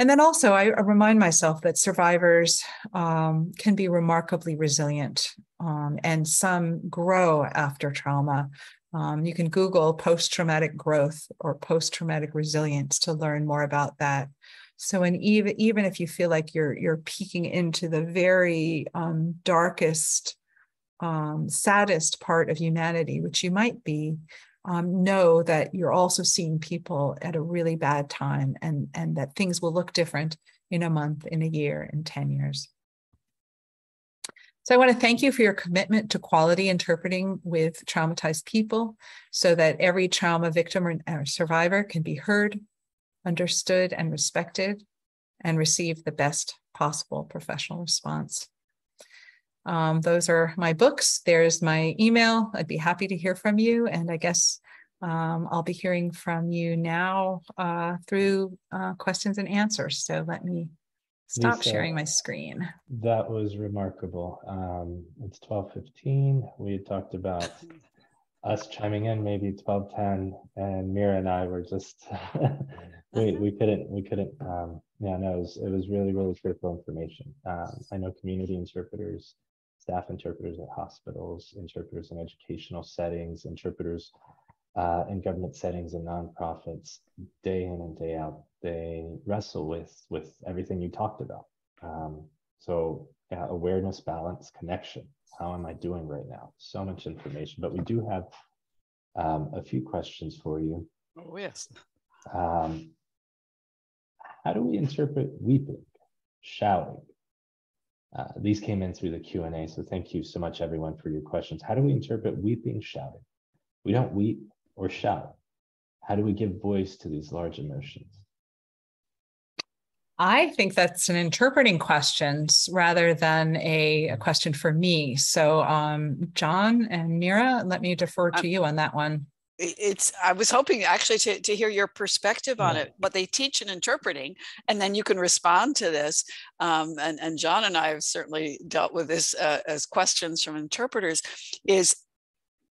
And then also, I, remind myself that survivors um, can be remarkably resilient, um, and some grow after trauma. Um, you can Google post traumatic growth or post traumatic resilience to learn more about that. So, and even even if you feel like you're you're peeking into the very um, darkest um, saddest part of humanity, which you might be, um, know that you're also seeing people at a really bad time and, and that things will look different in a month, in a year, in 10 years. So I want to thank you for your commitment to quality interpreting with traumatized people so that every trauma victim or, or survivor can be heard, understood, and respected and receive the best possible professional response. Um, those are my books. There's my email. I'd be happy to hear from you. And I guess um, I'll be hearing from you now uh, through uh, questions and answers. So let me stop Lisa, sharing my screen. That was remarkable. Um, it's twelve fifteen. We had talked about us chiming in maybe twelve ten, and Mira and I were just [LAUGHS] we we couldn't we couldn't. Um, yeah, no, it was it was really really critical information. Um, I know community interpreters, staff interpreters at hospitals, interpreters in educational settings, interpreters uh, in government settings and nonprofits, day in and day out, they wrestle with with everything you talked about. Um, so yeah, awareness, balance, connection. How am I doing right now? So much information, but we do have um, a few questions for you. Oh, yes. Um, how do we interpret weeping, shouting? Uh, these came in through the Q&A, so thank you so much, everyone, for your questions. How do we interpret weeping, shouting? We don't weep or shout. How do we give voice to these large emotions? I think that's an interpreting questions rather than a, a question for me. So, um, John and Mira, let me defer to you on that one. It's, I was hoping actually to, to hear your perspective on it, what they teach in interpreting, and then you can respond to this. Um, and, and John and I have certainly dealt with this uh, as questions from interpreters is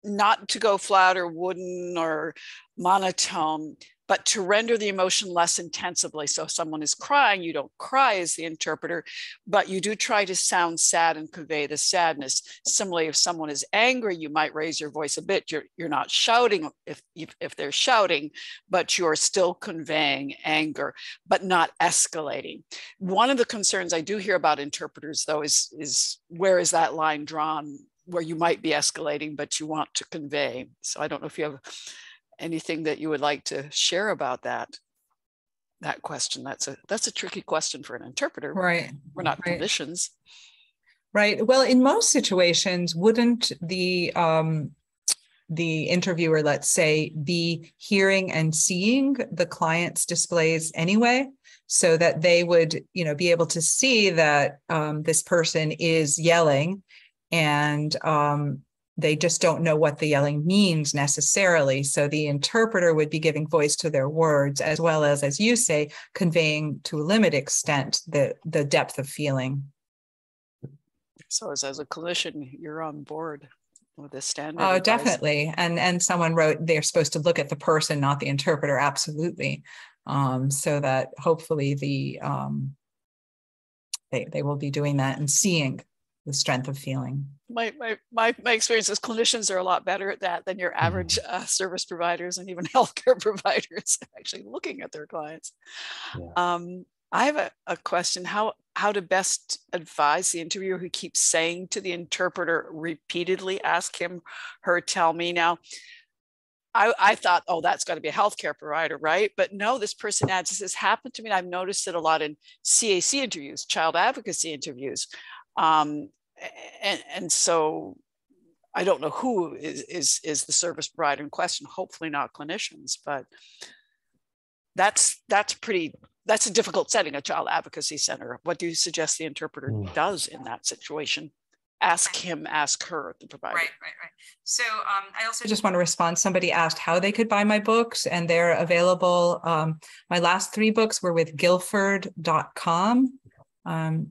not to go flat or wooden or monotone, but to render the emotion less intensively. So if someone is crying, you don't cry as the interpreter, but you do try to sound sad and convey the sadness. Similarly, if someone is angry, you might raise your voice a bit. You're, you're not shouting if, if, if they're shouting, but you're still conveying anger, but not escalating. One of the concerns I do hear about interpreters though is, is where is that line drawn where you might be escalating, but you want to convey. So I don't know if you have anything that you would like to share about that that question that's a that's a tricky question for an interpreter Right. we're not right. clinicians Right. Well, in most situations, wouldn't the um the interviewer, let's say, be hearing and seeing the client's displays anyway, so that they would, you know, be able to see that um, this person is yelling, and um, they just don't know what the yelling means necessarily. So the interpreter would be giving voice to their words, as well as, as you say, conveying to a limited extent the the depth of feeling. so as, as a clinician you're on board with this standard Oh, advice. definitely. And and someone wrote they're supposed to look at the person, not the interpreter. Absolutely. Um, so that hopefully the um they they will be doing that and seeing the strength of feeling. my, my my my experience is clinicians are a lot better at that than your Mm-hmm. average uh, service providers and even [LAUGHS] healthcare providers [LAUGHS] actually looking at their clients Yeah. um, i have a, a question how how to best advise the interviewer who keeps saying to the interpreter repeatedly ask him her tell me now I, I thought, oh, that's got to be a healthcare provider, right? But no, this person adds, this has happened to me. I've noticed it a lot in CAC interviews, child advocacy interviews. Um, and, and so I don't know who is, is, is the service provider in question, hopefully not clinicians, but that's, that's pretty, that's a difficult setting, a child advocacy center. What do you suggest the interpreter Mm. does in that situation? Ask him, ask her, the provider. Right, right, right. So um, I also just want to respond. Somebody asked how they could buy my books, and they're available. Um, my last three books were with Guilford.com. Um,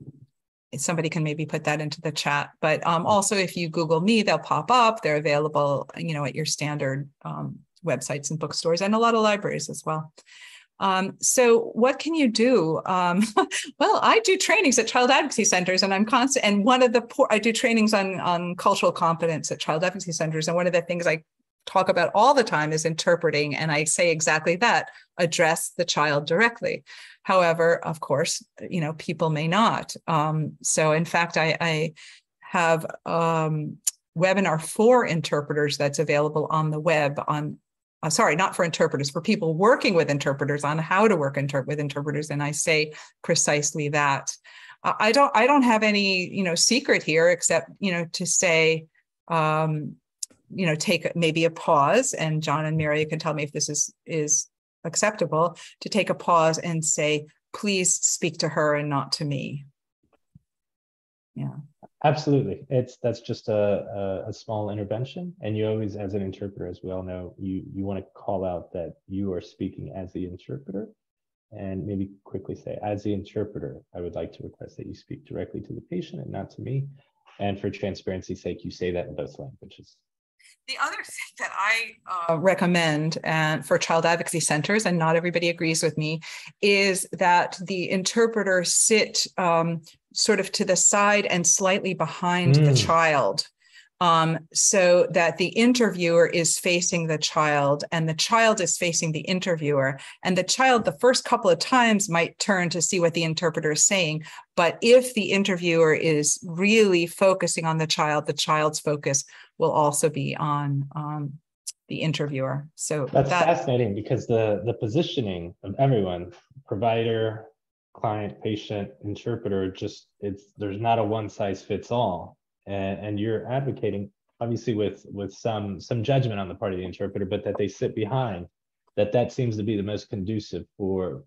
somebody can maybe put that into the chat. But um, also, if you Google me, they'll pop up. They're available, you know, at your standard um, websites and bookstores, and a lot of libraries as well. Um, so what can you do? Um, [LAUGHS] well, I do trainings at child advocacy centers and I'm constant, and one of the, poor, I do trainings on, on cultural competence at child advocacy centers. And one of the things I talk about all the time is interpreting. And I say exactly that, address the child directly. However, of course, you know, people may not. Um, so in fact, I, I have um, webinar for interpreters that's available on the web on uh, sorry, not for interpreters, for people working with interpreters on how to work inter- with interpreters. And I say precisely that. Uh, I don't, I don't have any, you know, secret here except, you know, to say, um, you know, take maybe a pause, and John and Mary can tell me if this is is acceptable. To take a pause and say, please speak to her and not to me. Yeah. Absolutely. It's that's just a, a, a, small intervention. And you always, as an interpreter, as we all know, you, you want to call out that you are speaking as the interpreter and maybe quickly say, as the interpreter, I would like to request that you speak directly to the patient and not to me. And for transparency's sake, you say that in both languages. The other thing that I uh, recommend and for child advocacy centers, and not everybody agrees with me, is that the interpreter sit um, sort of to the side and slightly behind mm. the child um, so that the interviewer is facing the child and the child is facing the interviewer. And the child, the first couple of times, might turn to see what the interpreter is saying. But if the interviewer is really focusing on the child, the child's focus will also be on um, the interviewer. So that's that, fascinating because the the positioning of everyone, provider, client, patient, interpreter, just it's there's not a one size fits all and, and you're advocating obviously with with some some judgment on the part of the interpreter but that they sit behind that that seems to be the most conducive for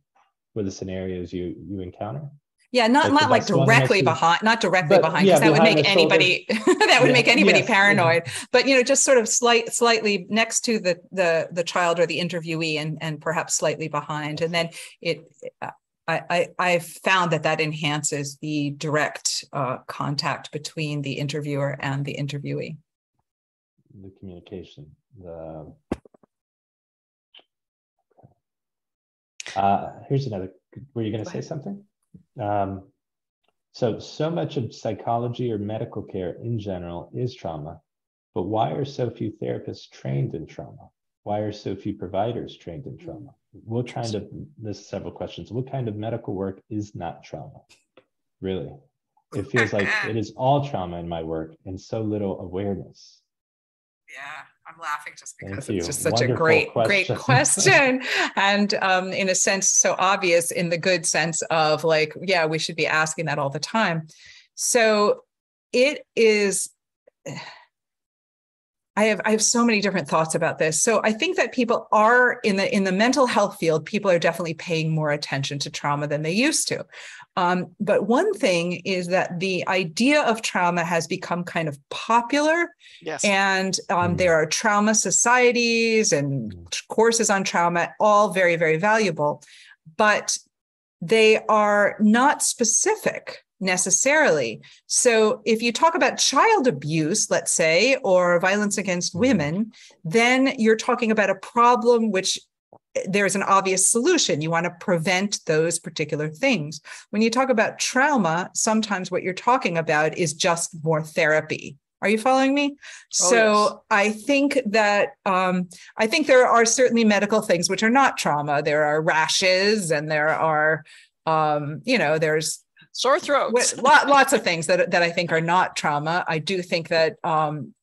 for the scenarios you you encounter? Yeah not like not like directly behind not directly but, behind because yeah, that would make anybody [LAUGHS] that would yeah, make anybody yes, paranoid. Yeah. but you know just sort of slight slightly next to the the the child or the interviewee and and perhaps slightly behind and then it I, I found that that enhances the direct uh, contact between the interviewer and the interviewee. The communication. The uh, here's another. Were you going to say something? Um, so so much of psychology or medical care in general is trauma, but why are so few therapists trained in trauma? Why are so few providers trained in trauma? What kind of there's several questions. What kind of medical work is not trauma? Really? It feels like it is all trauma in my work and so little awareness. Yeah i'm laughing just because Thank it's you. just such Wonderful a great question. great question. [LAUGHS] And um, in a sense so obvious in the good sense of like yeah we should be asking that all the time. So it is I have I have so many different thoughts about this. So I think that people are in the in the mental health field, people are definitely paying more attention to trauma than they used to. Um, but one thing is that the idea of trauma has become kind of popular. Yes. And um, mm. there are trauma societies and mm. courses on trauma, all very, very valuable. But they are not specific necessarily. So if you talk about child abuse, let's say, or violence against mm-hmm. women, then you're talking about a problem which eh, there's an obvious solution. You want to prevent those particular things. When you talk about trauma, sometimes what you're talking about is just more therapy. Are you following me? Oh, so yes. I think that um, I think there are certainly medical things which are not trauma. There are rashes, and there are um, you know there's sore throats, lots of things that that I think are not trauma. I do think that um,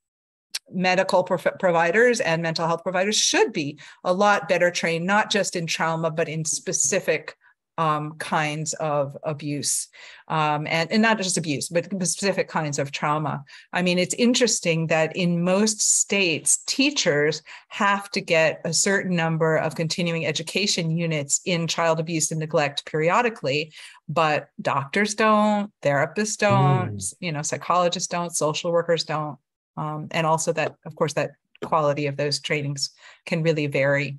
medical providers and mental health providers should be a lot better trained, not just in trauma, but in specific um, kinds of abuse um, and, and not just abuse, but specific kinds of trauma. I mean, it's interesting that in most states, teachers have to get a certain number of continuing education units in child abuse and neglect periodically, but doctors don't, therapists don't, mm. you know, psychologists don't, social workers don't. Um, and also that, of course, that quality of those trainings can really vary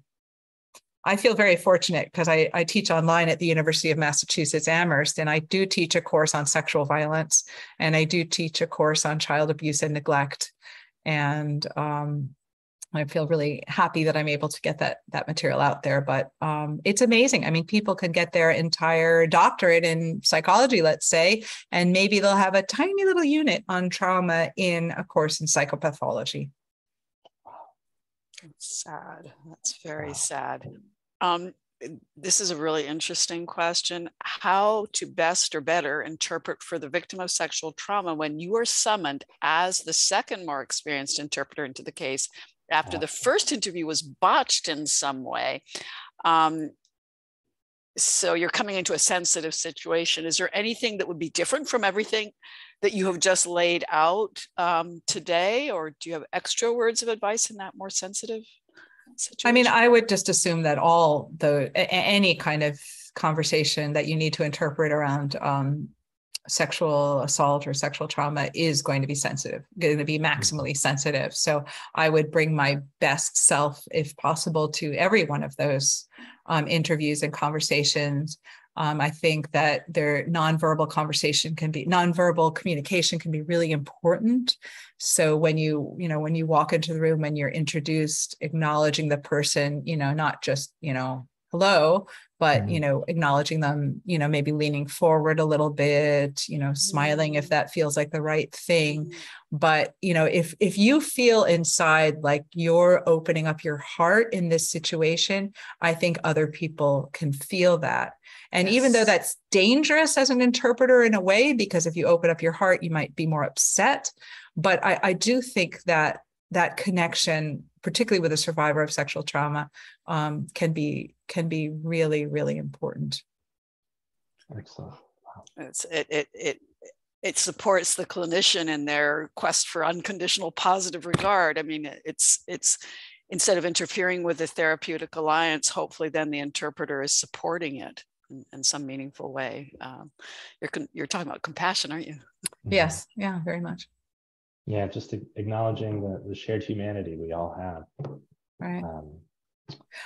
I feel very fortunate because I, I teach online at the University of Massachusetts Amherst, and I do teach a course on sexual violence, and I do teach a course on child abuse and neglect. And um, I feel really happy that I'm able to get that that material out there. But um, it's amazing. I mean, people can get their entire doctorate in psychology, let's say, and maybe they'll have a tiny little unit on trauma in a course in psychopathology. That's sad. That's very sad. Um, this is a really interesting question. How to best or better interpret for the victim of sexual trauma when you are summoned as the second more experienced interpreter into the case after the first interview was botched in some way. Um, so you're coming into a sensitive situation. Is there anything that would be different from everything that you have just laid out um, today, or do you have extra words of advice in that more sensitive? Situation? I mean, I would just assume that all the any kind of conversation that you need to interpret around um, sexual assault or sexual trauma is going to be sensitive, going to be mm-hmm. maximally sensitive. So I would bring my best self, if possible, to every one of those um, interviews and conversations. Um, I think that their nonverbal conversation can be nonverbal communication can be really important. So when you, you know, when you walk into the room and you're introduced, acknowledging the person, you know, not just, you know, hello, but mm-hmm. you know acknowledging them you know maybe leaning forward a little bit you know smiling if mm-hmm. that feels like the right thing mm-hmm. but you know if if you feel inside like you're opening up your heart in this situation i think other people can feel that and yes. even though that's dangerous as an interpreter in a way because if you open up your heart you might be more upset but i i do think that that connection particularly with a survivor of sexual trauma um, can be can be really really important. Excellent. Wow. it's it, it it it supports the clinician in their quest for unconditional positive regard. I mean it's it's instead of interfering with the therapeutic alliance hopefully then the interpreter is supporting it in, in some meaningful way. Um, you're you're talking about compassion aren't you? Yes. Yeah very much yeah just acknowledging the, the shared humanity we all have. Right. Um,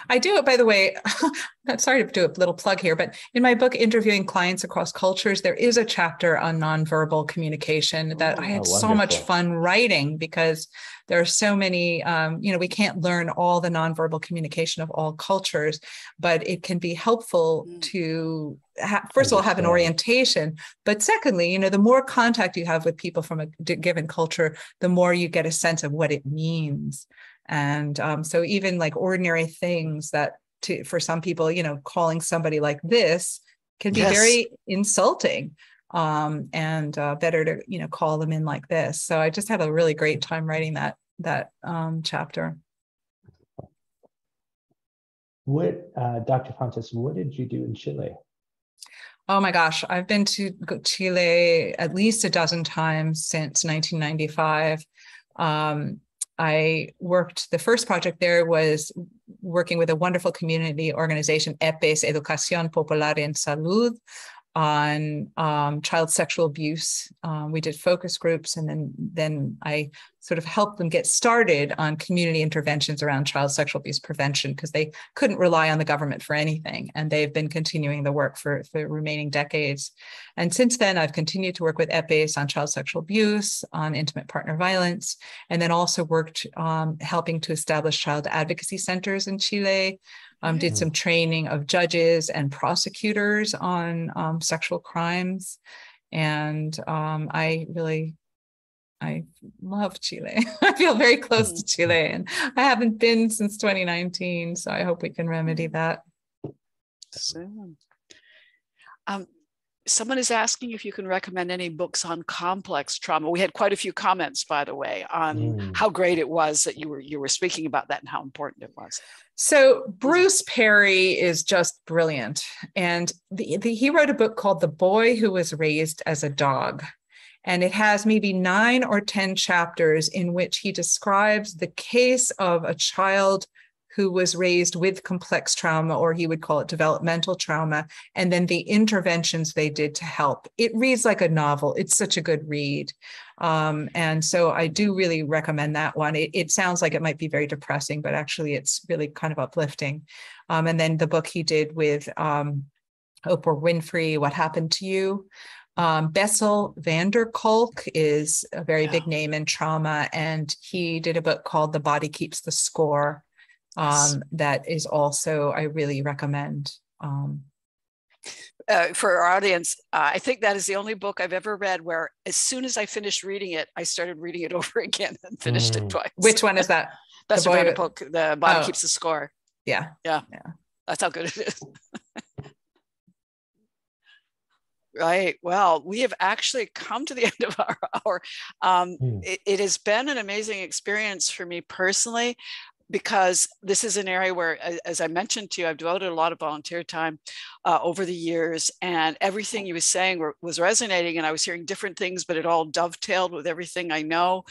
I do it, by the way. [LAUGHS] Sorry to do a little plug here, but in my book, Interviewing Clients Across Cultures, there is a chapter on nonverbal communication that oh, I had so much fun writing because there are so many, um, you know, we can't learn all the nonverbal communication of all cultures, but it can be helpful mm. to, ha- first of all, have an orientation. But secondly, you know, the more contact you have with people from a given culture, the more you get a sense of what it means. And um, so even like ordinary things that to for some people, you know, calling somebody like this can be yes. very insulting. Um, and uh, better to you know call them in like this. So I just had a really great time writing that that um, chapter. What, uh, Dr. Fontes, what did you do in Chile? Oh my gosh, I've been to Chile at least a dozen times since 1995. Um, I worked, the first project there was working with a wonderful community organization, EPES, Educación Popular en Salud, on um, child sexual abuse. Um, we did focus groups, and then then I sort of helped them get started on community interventions around child sexual abuse prevention because they couldn't rely on the government for anything, and they've been continuing the work for for remaining decades. And since then, I've continued to work with EPES on child sexual abuse, on intimate partner violence, and then also worked um, helping to establish child advocacy centers in Chile um, did some training of judges and prosecutors on um, sexual crimes. And um, I really, I love Chile. [LAUGHS] I feel very close to mm-hmm. Chile and I haven't been since 2019. So I hope we can remedy that. Soon. Um, someone is asking if you can recommend any books on complex trauma. We had quite a few comments, by the way, on mm. how great it was that you were you were speaking about that and how important it was. So Bruce Perry is just brilliant, and the, the, he wrote a book called "The Boy Who Was Raised as a Dog." And it has maybe nine or 10 chapters in which he describes the case of a child who was raised with complex trauma, or he would call it developmental trauma, and then the interventions they did to help. It reads like a novel. It's such a good read. Um, and so I do really recommend that one. It, it, sounds like it might be very depressing, but actually it's really kind of uplifting. Um, and then the book he did with um, Oprah Winfrey, What Happened to You? Um, Bessel van der Kolk is a very yeah. big name in trauma, and he did a book called The Body Keeps the Score um, that is also I really recommend. Um, uh, for our audience, uh, I think that is the only book I've ever read where, as soon as I finished reading it, I started reading it [LAUGHS] over again and finished mm. it twice. Which one is that? [LAUGHS] That's the, boy, the book. The body oh. keeps the score. Yeah, yeah, yeah. That's how good it is. [LAUGHS] Right. Well, we have actually come to the [LAUGHS] end of our hour. Um, Hmm. it, it has been an amazing experience for me personally because this is an area where, as I mentioned to you, I've devoted a lot of volunteer time uh, over the years, and everything you was saying were, was resonating, and I was hearing different things, but it all dovetailed with everything I know.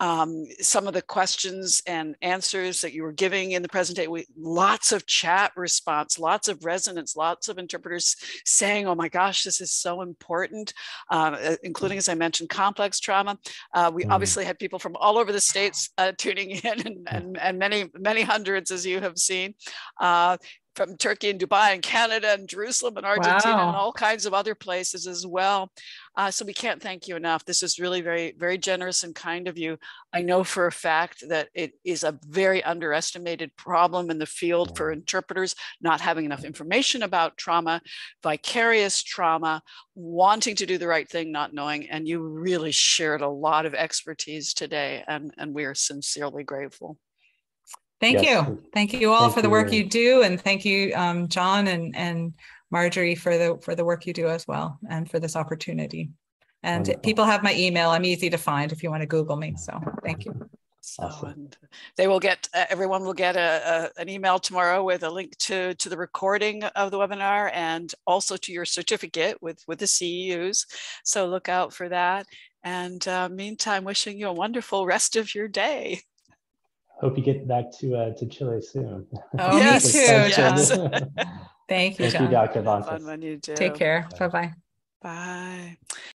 Um, some of the questions and answers that you were giving in the presentation, we, lots of chat response, lots of resonance, lots of interpreters saying, "Oh my gosh, this is so important," uh, uh, including, as I mentioned, complex trauma. Uh, we Mm. obviously had people from all over the states uh, tuning in, and, and, and many many hundreds, as you have seen. Uh, from Turkey and Dubai and Canada and Jerusalem and Argentina and all kinds of other places as well. Uh, so we can't thank you enough. This is really very, very generous and kind of you. I know for a fact that it is a very underestimated problem in the field for interpreters not having enough information about trauma, vicarious trauma, wanting to do the right thing, not knowing. And you really shared a lot of expertise today, and, and we are sincerely grateful. Thank Yes. you. Thank you all Thank for the work you. you do and thank you, um, John and, and Marjorie for the, for the work you do as well and for this opportunity. And Wonderful. people have my email. I'm easy to find if you want to Google me. So thank you. So, Awesome. and they will get, uh, everyone will get a, a, an email tomorrow with a link to, to the recording of the webinar and also to your certificate with, with the CEUs. So look out for that. And uh, meantime, wishing you a wonderful rest of your day. Hope you get back to, uh, to Chile soon. Oh, [LAUGHS] Yes, me too, yes. John. Thank you, Thank you, John. Dr. Fun when you do. Take care. Bye-bye. Bye.